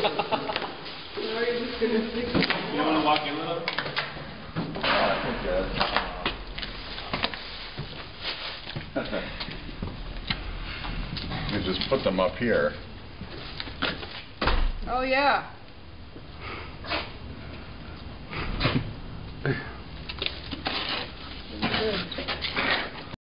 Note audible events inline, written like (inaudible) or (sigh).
You wanna walk in with them? I think that. You just put them up here. Oh, yeah. (laughs)